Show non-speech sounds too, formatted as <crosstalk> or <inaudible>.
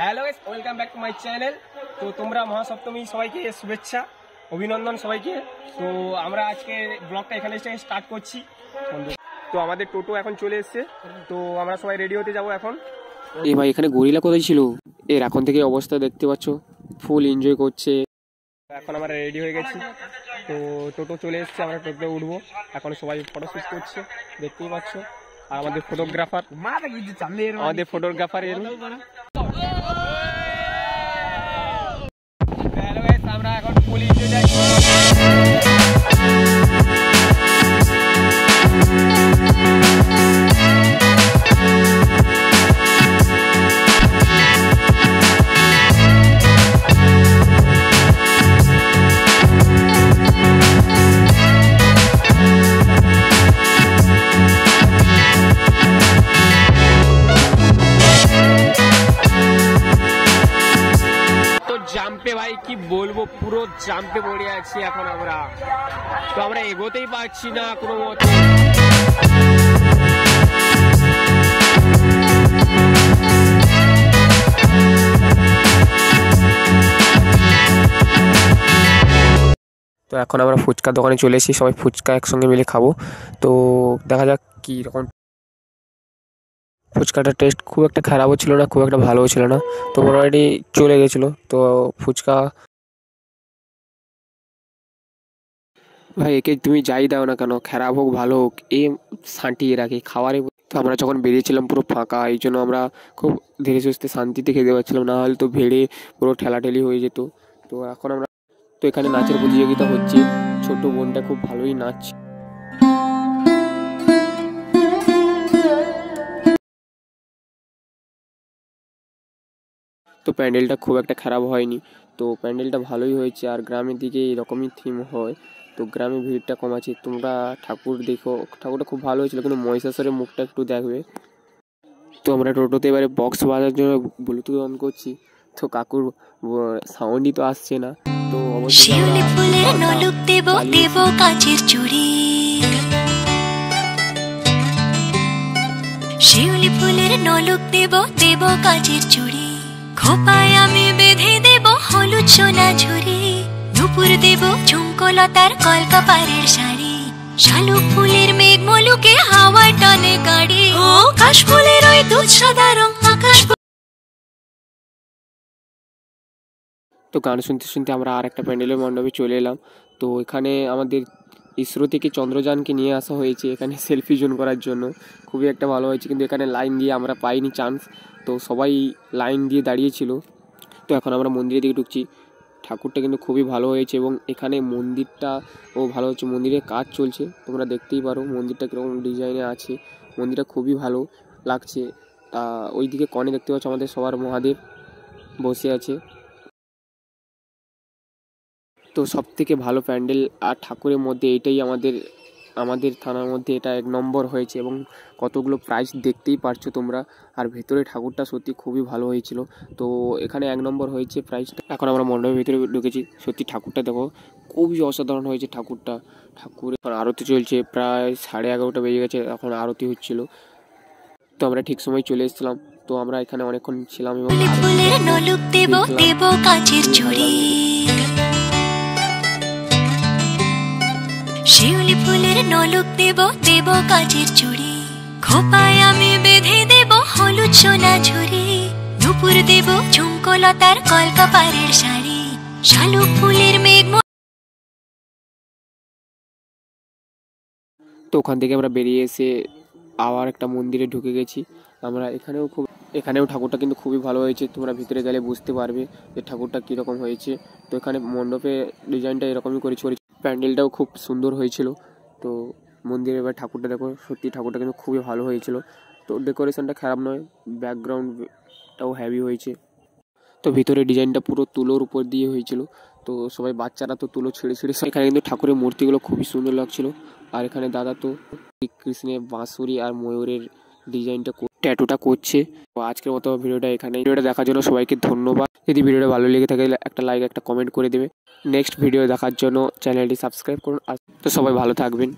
Hello welcome back to my channel তো তোমরা মহাসপ্তমী সবাইকে শুভেচ্ছা অভিনন্দন সবাইকে। তো আমরা আজকে ব্লগটা এখানে স্টার্ট করছি। তো আমাদের টোটো এখন চলে এসেছে। তো আমরা সবাই রেডি হতে যাব এখন। এ ভাই এখানে গরিলা কোথায় ছিল? এর এখন থেকে অবস্থা দেখতে পাচ্ছ। ফুল এনজয় করছে। এখন আমরা রেডি হয়ে গেছি। তো টোটো চলে এসেছে আমরা টোটোতে উঠবো। এখন সবাই ফটো ফটোশ্যুট করছে দেখতেই পাচ্ছ। আর আমাদের ফটোগ্রাফার আমাদের ফটোগ্রাফার এর আমরা এখন পুলিশ যাচ্ছি বলব, পুরো জাম্পে পড়ে আছি এখন আমরা। তো আমরা এগোতেই পারছি না কোনো মতে। তো এখন আমরা ফুচকার দোকানে চলে এসেছি, সবাই ফুচকা একসঙ্গে মিলে খাব। তো দেখা যাক কী রকম। ফুচকাটার টেস্ট খুব একটা খারাপও ছিল না, খুব একটা ভালোও ছিল না। তো মোটামুটি চলে গেছিল। তো ফুচকা ভাই, একে তুমি যাই দাও না কেন? খারাপ হোক, ভালো হোক, এ সাঁটিয়ে রাখে খাওয়ারে তো আমরা যখন বেরিয়েছিলাম পুরো ফাঁকা, এই জন্য আমরা খুব ধীরে সুস্থে শান্তিতে খেতে পারছিলাম, না হলে তো ভেড়ে পুরো ঠেলাঠেলি হয়ে যেত। তো এখন আমরা তো এখানে নাচের প্রতিযোগিতা হচ্ছে, ছোট বোনটা খুব ভালোই নাচ তো প্যান্ডেলটা খুব একটা খারাপ হয়নি, তো প্যান্ডেলটা ভালোই হয়েছে, আর গ্রামের দিকে এরকমই থিম হয়। তো গ্রামে ভিড়টা কম আছে তোমরা ঠাকুর দেখো। ঠাকুরটা খুব ভালো হয়েছিল কিন্তু মহিষাসুরের মুখটা একটু দেখবে। তো আমরা টোটোতে এবারে বক্স বাজার জন্য ব্লুটুথ অন করছি। তো কাকুর সাউন্ডই তো আসছে না। তো অবশ্যই শিউলি ফুলের নলুক দেব দেব কাচের চুড়ি। শিউলি ফুলের নলুক দেব দেব কাচের চুড়ি। খোপায় আমি বেঁধে দেব হলুদ সোনা ঝুরি দেব ঝুমকলতার শাড়ি। শালুক ফুলের মেঘ মলুকে টানে গাড়ি। ও ওই দুধ সাদা রং আকাশ তো গান শুনতে শুনতে আমরা আর একটা প্যান্ডেলের মণ্ডপে চলে এলাম। তো এখানে আমাদের ইসরো থেকে চন্দ্রযানকে নিয়ে আসা হয়েছে এখানে <laughs> সেলফি জোন করার জন্য। খুবই একটা ভালো হয়েছে, কিন্তু এখানে লাইন দিয়ে আমরা পাইনি চান্স তো সবাই লাইন দিয়ে দাঁড়িয়েছিল তো এখন আমরা মন্দিরের দিকে ঢুকছি। ঠাকুরটা কিন্তু খুবই ভালো হয়েছে এবং এখানে মন্দিরটা ও ভালো হচ্ছে। মন্দিরের কাজ চলছে, তোমরা দেখতেই পারো মন্দিরটা কীরকম ডিজাইনে আছে। মন্দিরটা খুবই ভালো লাগছে। তা ওইদিকে কনে দেখতে পাচ্ছ আমাদের সবার মহাদেব বসে আছে। তো সব থেকে ভালো প্যান্ডেল আর ঠাকুরের মধ্যে এটাই আমাদের আমাদের থানার মধ্যে এটা এক নম্বর হয়েছে এবং কতগুলো প্রাইজ দেখতেই পারছ তোমরা। আর ভেতরে ঠাকুরটা সত্যি খুবই ভালো হয়েছিল। তো এখানে এক নম্বর হয়েছে প্রাইজটা এখন আমরা মণ্ডপের ভিতরে ঢুকেছি। সত্যি ঠাকুরটা দেখো খুবই অসাধারণ হয়েছে ঠাকুরটা। ঠাকুর এখন আরতি চলছে প্রায় সাড়ে এগারোটা বেজে গেছে এখন আরতি হচ্ছিল। তো আমরা ঠিক সময় চলে এসেছিলাম। তো আমরা এখানে অনেকক্ষণ ছিলাম এবং কাচের নলুক দেব দেব কাচের চুড়ি। খোপায় আমি বেঁধে দেব হলুদ সোনা ঝুরি নুপুর দেব ঝুমকলতার কলকাপাড়ের শাড়ি। শালুক ফুলের মেঘ তো ওখান থেকে আমরা বেরিয়ে এসে আবার একটা মন্দিরে ঢুকে গেছি। আমরা এখানেও খুব এখানেও ঠাকুরটা কিন্তু খুবই ভালো হয়েছে। তোমরা ভিতরে গেলে বুঝতে পারবে যে ঠাকুরটা কীরকম হয়েছে। তো এখানে মণ্ডপে ডিজাইনটা এরকমই করেছি। প্যান্ডেলটাও খুব সুন্দর হয়েছিল। তো মন্দিরে এবার ঠাকুরটা দেখো, সত্যি ঠাকুরটা কিন্তু খুবই ভালো হয়েছিল। তো ডেকোরেশনটা খারাপ নয় ব্যাকগ্রাউন্ডটাও হ্যাভি হয়েছে। তো ভিতরে ডিজাইনটা পুরো তুলোর উপর দিয়ে হয়েছিল। তো সবাই বাচ্চারা তো তুলো ছেড়ে ছেড়ে এখানে কিন্তু ঠাকুরের মূর্তিগুলো খুবই সুন্দর লাগছিল। আর এখানে দাদা তো কৃষ্ণের বাঁশুরি আর ময়ূরের ডিজাইনটা ট্যাটুটা করছে। তো আজকের মতো ভিডিওটা এখানে ভিডিওটা দেখার জন্য সবাইকে ধন্যবাদ। যদি ভিডিওটা ভালো লেগে থাকে, একটা লাইক একটা কমেন্ট করে দেবে। নেক্সট ভিডিও দেখার জন্য চ্যানেলটি সাবস্ক্রাইব করুন। আর তো সবাই ভালো থাকবেন।